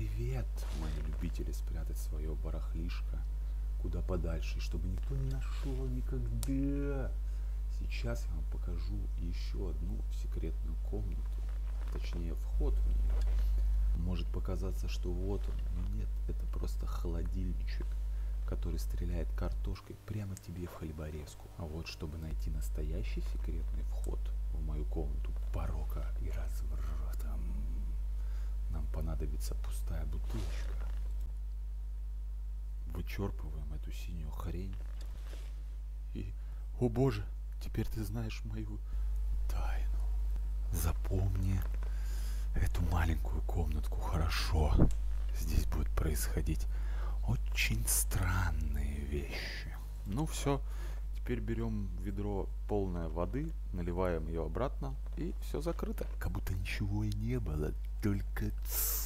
Привет, мои любители спрятать свое барахлишко куда подальше, чтобы никто не нашел никогда. Сейчас я вам покажу еще одну секретную комнату, точнее вход в нее. Может показаться, что вот он, но нет, это просто холодильничек, который стреляет картошкой прямо тебе в хлеборезку. А вот чтобы найти настоящий секретный вход в мою комнату порока и разврата, нам понадобится пустая бутылочка. Вычерпываем эту синюю хрень. И, о боже, теперь ты знаешь мою тайну. Запомни эту маленькую комнатку хорошо. Здесь будут происходить очень странные вещи. Ну все, теперь берем ведро полное воды, наливаем ее обратно и все закрыто. Как будто ничего и не было, только... Тс